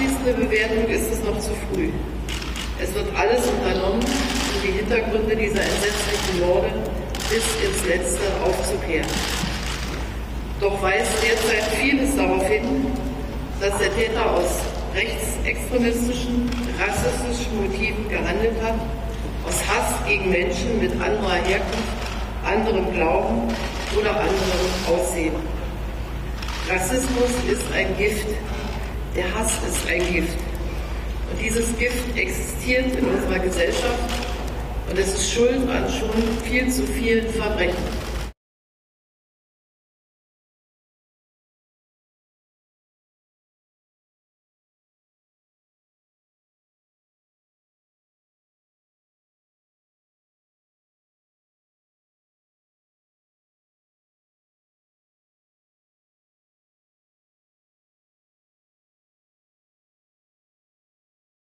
Abschließende Bewertung ist es noch zu früh. Es wird alles unternommen, um die Hintergründe dieser entsetzlichen Morde bis ins Letzte aufzuklären. Doch weist derzeit vieles darauf hin, dass der Täter aus rechtsextremistischen, rassistischen Motiven gehandelt hat, aus Hass gegen Menschen mit anderer Herkunft, anderem Glauben oder anderem Aussehen. Rassismus ist ein Gift, der Hass ist ein Gift. Und dieses Gift existiert in unserer Gesellschaft und es ist schuld an schon viel zu vielen Verbrechen.